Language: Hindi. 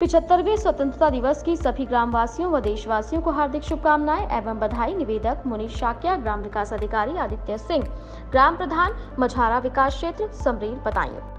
पिछहत्तरवें स्वतंत्रता दिवस की सभी ग्रामवासियों व देशवासियों को हार्दिक शुभकामनाएँ एवं बधाई। निवेदक मुनीष शाक्या, ग्राम विकास अधिकारी आदित्य सिंह, ग्राम प्रधान मझारा विकास क्षेत्र समरीर बताएँ